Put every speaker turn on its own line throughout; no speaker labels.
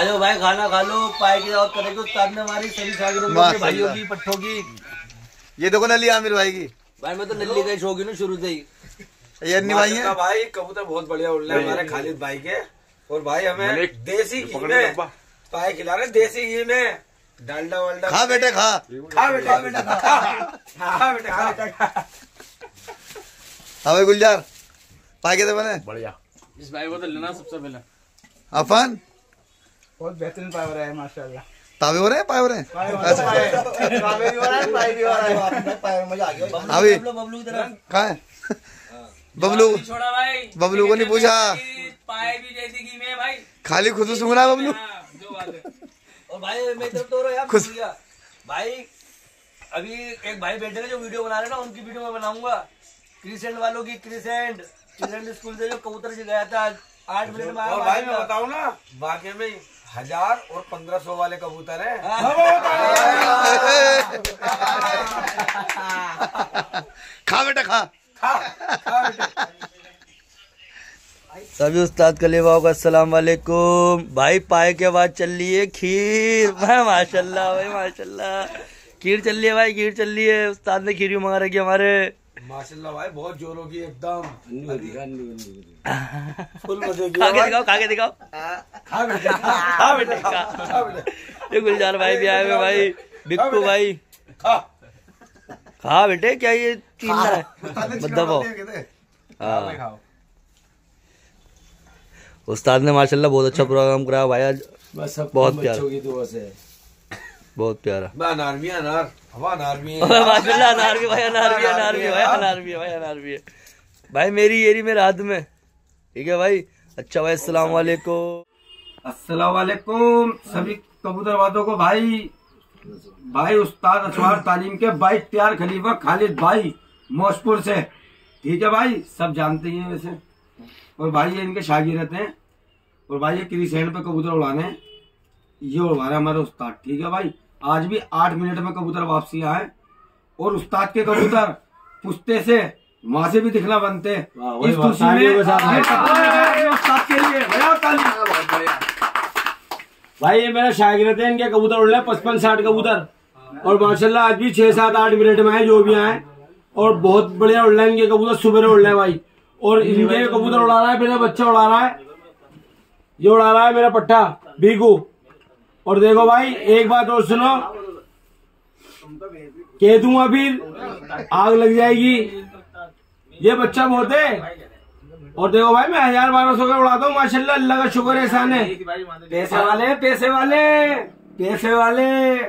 आ जाओ भाई खाना खा लो पाए की दावत करेंगे उस्ताद ने हमारी सभी शागिर्दों की। भाइयों की पट्टों की।
ये देखो नली आमिर भाई की।
भाई मैं तो नल्ली का शौकीन हूँ शुरू से ही।
ये अन्नी भाई है?
भाई कबूतर बहुत बढ़िया उड़ रहे हैं हमारे खालिद भाई के। और भाई हमें देसी घी में पाए खिला रहे देसी घी में। डालडा वालडा।
खा बेटे खा।
खा बेटा बेटा खा। खा बेटा खा बेटा खा।
हाँ भाई गुलजार पाए कैसे बने?
बढ़िया। इस भाई को तो लेना सबसे पहले।
अफान?
बहुत बेहतरीन पावर है माशाल्लाह।
तावे हो रहे हैं? पाए हो? रहे हैं अच्छा हाँ भी
बबलू की तरह
कहाँ है? बबलू।
छोड़ा भाई।
बबलू को नहीं पूछा।
पाए भी जैसी की मैं भाई।
खाली खुद सुना है बबलू।
हाँ, जो
और भाई मैं तो रहा यार। भाई अभी एक भाई बैठे जो वीडियो बना रहे हैं ना उनकी वीडियो मैं बनाऊँगा। क्रिसेंट वालों की क्रिसेंट चिल्ड्रन स्कूल से जो कबूतर से गया था आठ मिनट में आया
और भाई मैं बताऊँ ना वाकई में हज़ार और पंद्रह सौ वाले कबूतर हैं।
खा बेटा खा।
सभी उस्ताद कलेवाओं का अस्सलाम वालेकुम भाई पाए के बाद चल रही है खीर। भाई माशाल्लाह भाई माशाल्लाह। खीर चल रही है भाई खीर चल रही है। उस्ताद ने खीर भी मंगा रखी हमारे।
माशाल्लाह भाई बहुत जोरों की एकदम। फुल मज़े की
खा के दिखाओ खा के दिखाओ
खा बेटा खा बेटा
ये गुलजार भाई भी आए हुए भाई। बिक्कू भाई।
खा।
खा बेटे क्या ये चीना है? मत दबाओ हाँ उस्ताद ने माशाल्लाह बहुत अच्छा प्रोग्राम कराया भाई आज।
बस
बहुत प्यारा। बहुत प्यारा।
मैं अनार भी अनार। हवा अनार भी है
माशाल्लाह अनार भी भाई अनार भी अनार भी भाई अनार भी भाई अनार भी भाई मेरी येरी मेरे हाथ में। ठीक है भाई? अच्छा भाई अस्सलाम वालेकुम।
अस्सलाम वालेकुम। सभी कबूतरवादों को भाई भाई उस्ताद अशवार तालीम के भाई त्यार खलीफा खालिद भाई मौजपुर से। ठीक है भाई? सब जानते ही हैं वैसे। और भाई ये इनके शागिरत हैं। और भाई ये क्रिसेंट पे कबूतर उड़ाने हैं। ये उड़वा रहे हमारे उस्ताद। ठीक है भाई? आज भी आठ मिनट में कबूतर वापसी आए और उस्ताद के कबूतर पुश्ते से वहाँ से भी दिखना बनते। इस खुशी में हैं। उस्ताद के लिए। भाई ये मेरा शागिर्द है इनके कबूतर उड़ रहे पचपन साठ कबूतर। और माशाल्लाह आज भी छह सात आठ मिनट में आए जो भी आए। और बहुत बढ़िया उड़ रहे हैं इनके कबूतर सुबह उड़ रहे हैं भाई। और इनके कबूतर उड़ा रहा है मेरा बच्चा उड़ा रहा है। ये उड़ा रहा है मेरा पट्टा बीगू और देखो भाई एक बात और सुनो। कह दूँगा फिर आग लग जाएगी। ये बच्चा बहुत है। और देखो भाई मैं हज़ार बारह सौ का उड़ाता हूँ माशाल्लाह अल्लाह का शुक्र है एहसान है। पैसे वाले पैसे वाले पैसे वाले।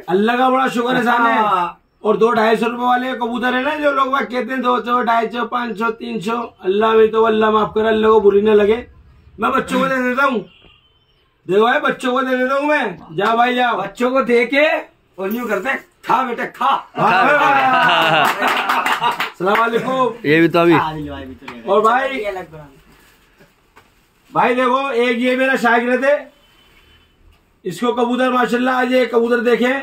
अल्लाह का बड़ा शुक्र एहसान है। और दो ढाई सौ रुपए वाले कबूतर है ना जो लोग कहते हैं दो सौ ढाई सौ पाँच सौ तीन सौ। अल्लाह में तो अल्लाह माफ़ कर अल्लाह को बुरी न लगे। मैं बच्चों को दे देता हूँ। देखो भाई बच्चों को दे देता हूँ मैं। जा भाई जा। बच्चों को दे के और यूँ करते हैं, खा बेटे खा। सलाम
ये भी तो अभी।
और भाई भाई देखो एक ये मेरा शागिर्द है। इसको कबूतर माशाल्लाह आज ये कबूतर देखे।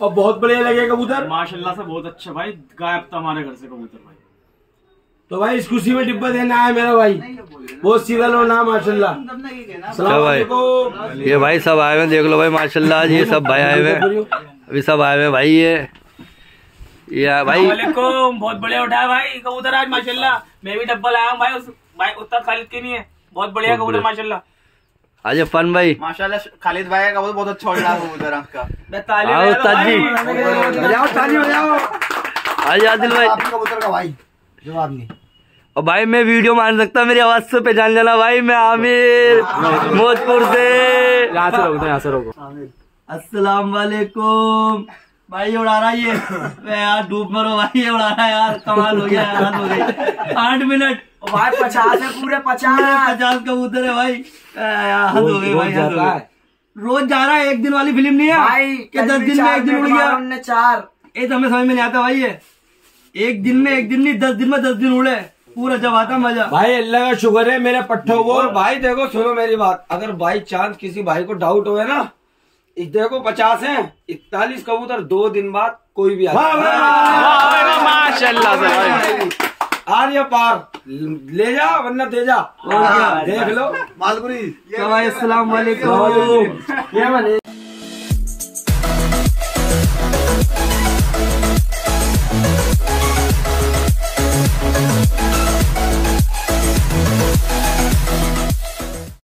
और बहुत बढ़िया लगे कबूतर।
माशाल्लाह से बहुत अच्छा भाई गायब था हमारे घर से कबूतर भाई।
तो भाई इस खुशी में डिब्बा देना है मेरा भाई। बहुत सीधा लो ना माशाल्लाह। सलाम
भाई? ये भाई सब आए हुए देख लो भाई माशाल्लाह आज ये सब भाई आए हुए अभी सब आए हुए भाई ये ये भाई।
वालेकुम बहुत बढ़िया उठा भाई कबूतर आज माशाल्लाह। मैं भी डब्बा लाया हूँ भाई उस भाई उस्ताद खालिद के नहीं है बहुत बढ़िया कबूतर। माशाल्लाह।
आज फन भाई।
माशाल्लाह खालिद भाई का बहुत अच्छा उड़ रहा है कबूतर आपका
मैं ताली
हाँ।
बजाओ ताली बजाओ
आज आदिल भाई।
कबूतर का भाई। जवाब नहीं।
और भाई मैं वीडियो मान सकता मेरी आवाज़ से पहचान जाना भाई मैं आमिर मोजपुर से।
यहाँ से रोको यहाँ से रोको।
अस्सलाम वालेकुम भाई उड़ा रहा है ये। मैं यार डूब मरो भाई ये उड़ा रहा यार कमाल हो गया यार हो गई। आठ मिनट।
भाई पचास है पूरे पचास।
पचास कबूतर है भाई। हद हो गई भाई हद हो गई। रोज जा रहा है एक दिन वाली फ़िल्म नहीं है?
भाई
कि दस दिन में एक दिन उड़ गया?
हमने चार।
ये तो हमें समझ में नहीं आता भाई ये। एक दिन में एक दिन नहीं दस दिन में दस दिन उड़े। पूरा जब आता मज़ा।
भाई अल्लाह का शुक्र है मेरे पट्टों को। और भाई देखो सुनो मेरी बात। अगर बाई चांस किसी भाई को डाउट हो ना? देखो पचास है। इकतालीस कबूतर दो दिन बाद कोई भी आ
भाई।
आर या पार। ले जा वरना दे जा।
क्या?
देख लो।
मालपुरी
तो वालेकुम